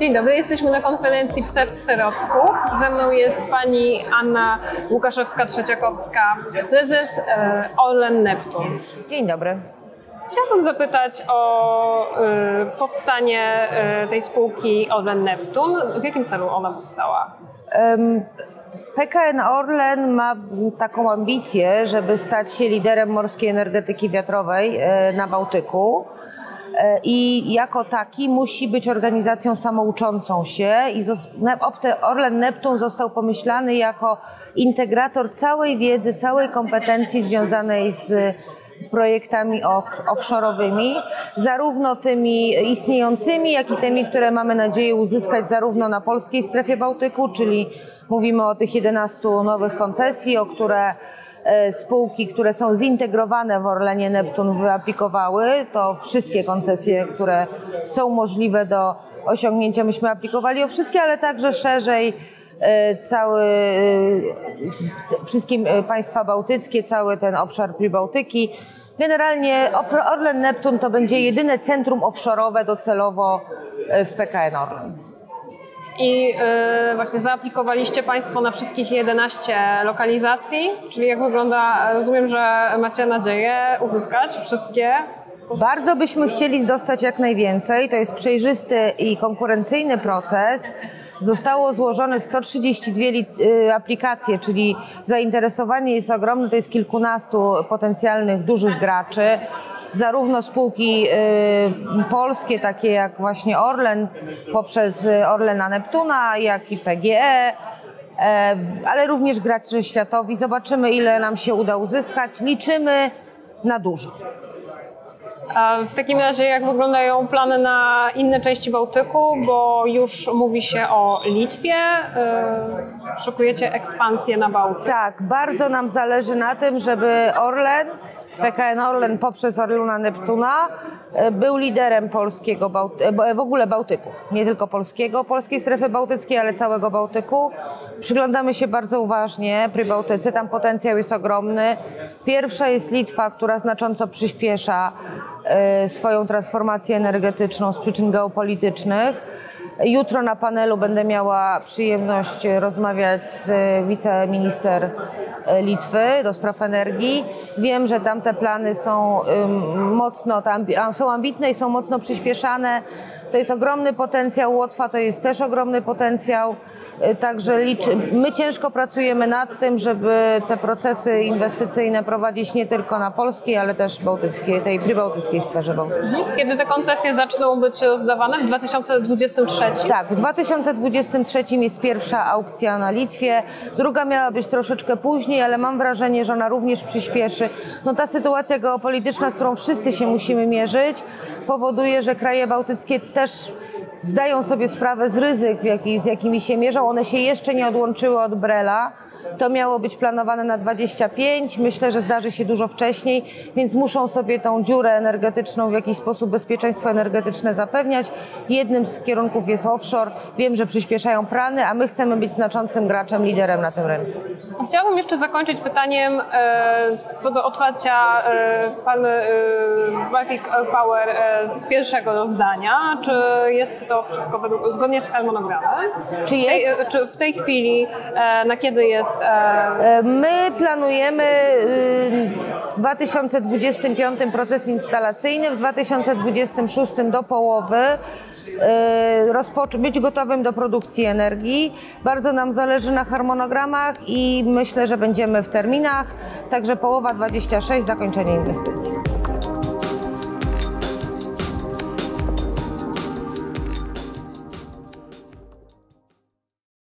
Dzień dobry, jesteśmy na konferencji PSE w Syrocku. Ze mną jest pani Anna Łukaszewska-Trzeciakowska, prezes e, Orlen Neptun. Dzień dobry. Chciałabym zapytać o e, powstanie e, tej spółki Orlen Neptun. W jakim celu ona powstała? Em, PKN Orlen ma taką ambicję, żeby stać się liderem morskiej energetyki wiatrowej na Bałtyku. E, I jako taki musi być organizacją samouczącą się i Orlen Neptun został pomyślany jako integrator całej wiedzy, całej kompetencji związanej z projektami off- offshore'owymi, zarówno tymi istniejącymi, jak i tymi, które mamy nadzieję uzyskać zarówno na polskiej strefie Bałtyku, czyli mówimy o tych 11 nowych koncesji, o które spółki, które są zintegrowane w Orlenie Neptun wyaplikowały, to wszystkie koncesje, które są możliwe do osiągnięcia, myśmy aplikowali o wszystkie, ale także szerzej e, cały, e, wszystkie e, państwa bałtyckie, cały ten obszar Pribałtyki. Generalnie Orlen Neptun to będzie jedyne centrum offshore'owe docelowo e, w PKN Orlen. I e, właśnie zaaplikowaliście Państwo na wszystkich 11 lokalizacji, czyli jak wygląda, rozumiem, że macie nadzieję uzyskać wszystkie Bardzo byśmy chcieli dostać jak najwięcej. To jest przejrzysty i konkurencyjny proces. Zostało złożonych 132 li- y, aplikacje, czyli zainteresowanie jest ogromne. To jest kilkunastu potencjalnych dużych graczy. Zarówno spółki y, polskie, takie jak właśnie Orlen, poprzez y, Orlena Neptuna, jak i PGE, e, ale również gracze światowi. Zobaczymy, ile nam się uda uzyskać. Liczymy na dużo. A w takim razie jak wyglądają plany na inne części Bałtyku, bo już mówi się o Litwie, szykujecie ekspansję na Bałtyk. Tak, bardzo nam zależy na tym, żeby Orlen, PKN Orlen poprzez Orluna Neptuna e, był liderem polskiego, e, bo- w ogóle Bałtyku, nie tylko polskiego, polskiej strefy bałtyckiej, ale całego Bałtyku. Przyglądamy się bardzo uważnie Prybałtyce, tam potencjał jest ogromny. Pierwsza jest Litwa, która znacząco przyspiesza e, swoją transformację energetyczną z przyczyn geopolitycznych. Jutro na panelu będę miała przyjemność rozmawiać z wiceminister Litwy do spraw energii. Wiem, że tam te plany są mocno, są ambitne i są mocno przyspieszane. To jest ogromny potencjał. Łotwa to jest też ogromny potencjał. Y, Także liczy, my ciężko pracujemy nad tym, żeby te procesy inwestycyjne prowadzić nie tylko na polskiej, ale też bałtyckiej, tej przybałtyckiej sferze bałtyckiej. Kiedy te koncesje zaczną być rozdawane? W 2023? Tak, w 2023 jest pierwsza aukcja na Litwie, druga miała być troszeczkę później, ale mam wrażenie, że ona również przyspieszy. No ta sytuacja geopolityczna, z którą wszyscy się musimy mierzyć, powoduje, że kraje bałtyckie też zdają sobie sprawę z ryzyk, w jaki, z jakimi się mierzą. One się jeszcze nie odłączyły od Brela. To miało być planowane na 25. Myślę, że zdarzy się dużo wcześniej, więc muszą sobie tą dziurę energetyczną w jakiś sposób bezpieczeństwo energetyczne zapewniać. Jednym z kierunków jest offshore. Wiem, że przyspieszają plany, a my chcemy być znaczącym graczem, liderem na tym rynku. Chciałabym jeszcze zakończyć pytaniem e, co do otwarcia e, farmy e, Baltic Power e, z pierwszego rozdania. Czy jest to wszystko według, zgodnie z harmonogramem? Czy W tej, jest? e, czy w tej chwili e, na kiedy jest e, E, My planujemy y, w 2025 proces instalacyjny, w 2026 do połowy y, być gotowym do produkcji energii. Bardzo nam zależy na harmonogramach i myślę, że będziemy w terminach, także połowa 26 zakończenie inwestycji.